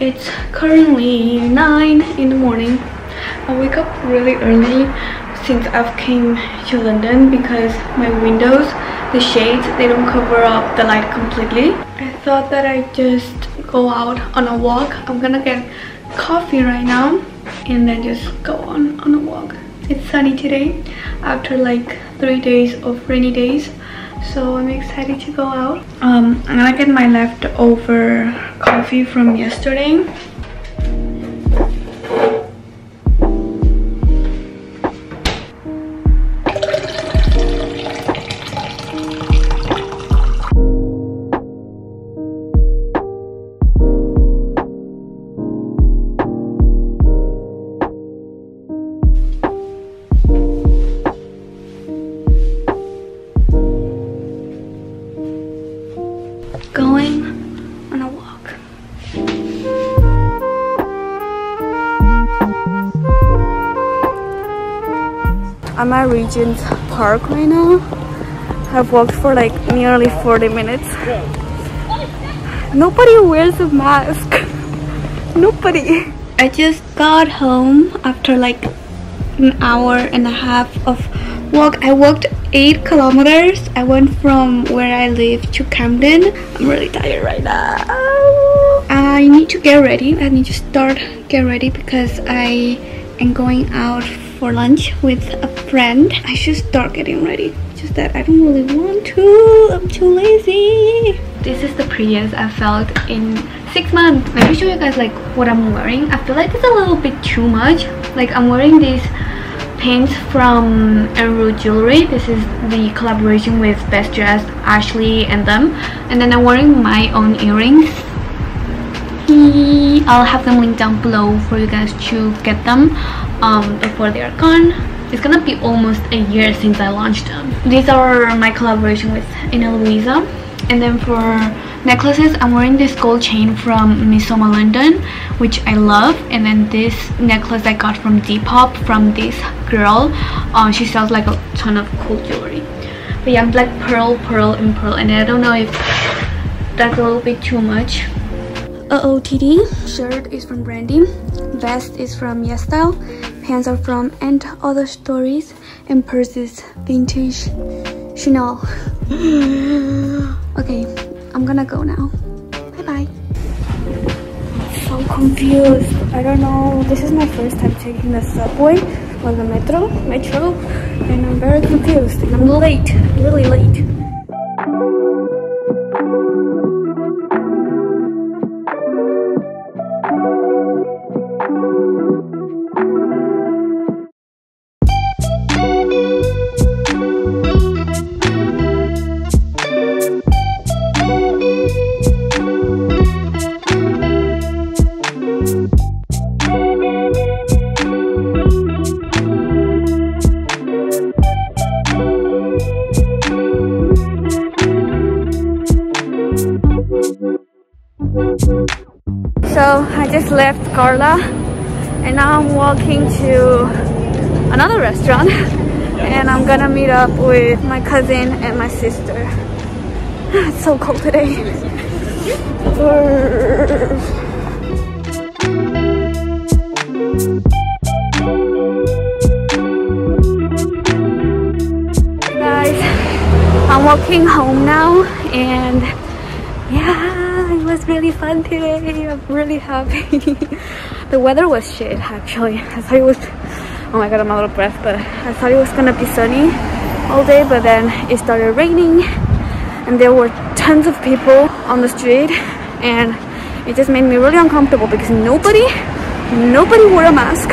it's currently 9 in the morning. I wake up really early since I've came to London because my windows, the shades, they don't cover up the light completely. I thought that I'd just go out on a walk. I'm gonna get coffee right now and then just go on on a walk. It's sunny today after like three days of rainy days so I'm excited to go out. Um, I'm gonna get my leftover coffee from yesterday at Regent's Park right now. I've walked for like nearly 40 minutes. Nobody wears a mask. Nobody. I just got home after like an hour and a half of walk. I walked 8 kilometers. I went from where I live to Camden. I'm really tired right now. I need to get ready. I need to start get ready because I am going out for lunch with a friend. I should start getting ready. Just that I don't really want to. I'm too lazy. This is the prettiest I felt in six months. Let me show you guys like what I'm wearing. I feel like it's a little bit too much. Like I'm wearing these pins from Enroute Jewelry. This is the collaboration with Best Dressed, Ashley and them. And then I'm wearing my own earrings. I'll have them linked down below for you guys to get them um, before they are gone. It's gonna be almost a year since I launched them. These are my collaboration with Ana Luisa. And then for necklaces, I'm wearing this gold chain from Missoma London, which I love. And then this necklace I got from Depop from this girl. Uh, she sells like a ton of cool jewelry. But yeah, I'm black pearl, pearl, and pearl. And I don't know if that's a little bit too much. OOTD shirt is from Brandy, vest is from YesStyle, pants are from And Other Stories, and purse is vintage Chanel. okay, I'm gonna go now. Bye bye. So confused. I don't know. This is my first time taking the subway or the metro, metro, and I'm very confused. And I'm late, really late. Just left Carla and now I'm walking to another restaurant and I'm gonna meet up with my cousin and my sister. It's so cold today. Guys, I'm walking home now and really fun today. I'm really happy. the weather was shit actually. I thought it was, oh my god, I'm out of breath, but I thought it was gonna be sunny all day, but then it started raining and there were tons of people on the street and it just made me really uncomfortable because nobody, nobody wore a mask.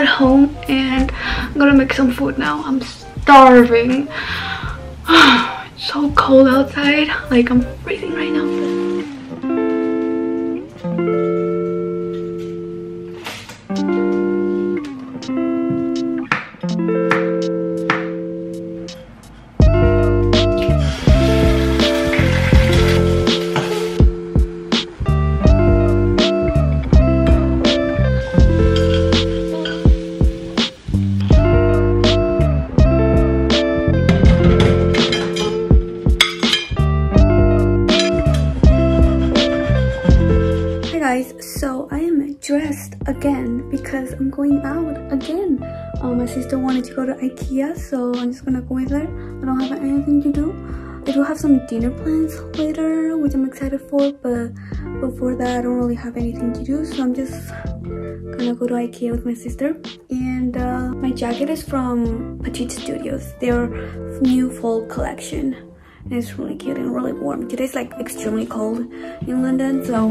got home and I'm gonna make some food now. I'm starving. it's so cold outside. Like I'm freezing right now. Dressed again because I'm going out again. Um, my sister wanted to go to Ikea, so I'm just gonna go with her. I don't have anything to do. I do have some dinner plans later, which I'm excited for, but before that, I don't really have anything to do, so I'm just gonna go to Ikea with my sister. And uh, my jacket is from Petite Studios, their new fall collection. And it's really cute and really warm. Today's like extremely cold in London, so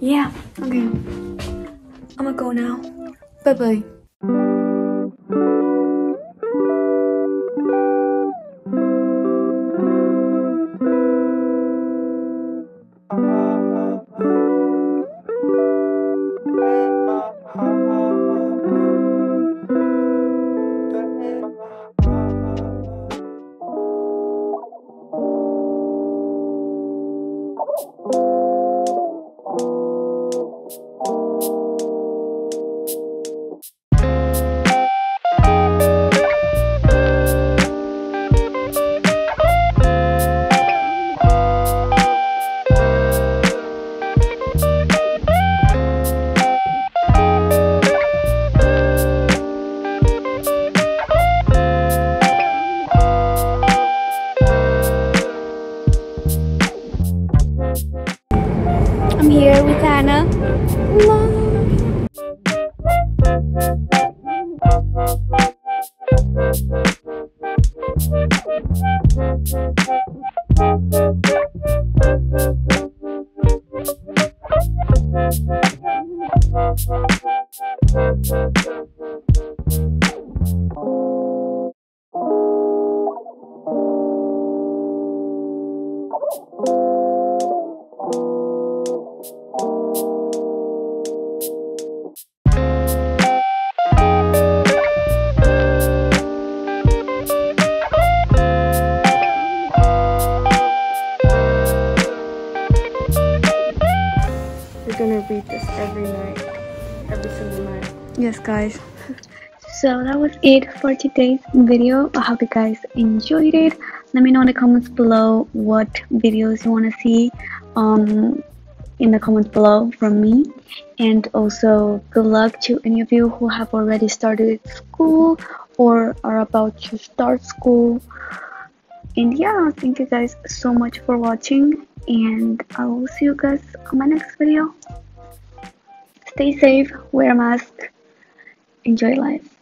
yeah. Okay. I'm gonna go now. Bye bye Anna. Yes guys. So that was it for today's video. I hope you guys enjoyed it. Let me know in the comments below what videos you want to see um in the comments below from me. And also good luck to any of you who have already started school or are about to start school. And yeah thank you guys so much for watching and i will see you guys on my next video stay safe wear a mask enjoy life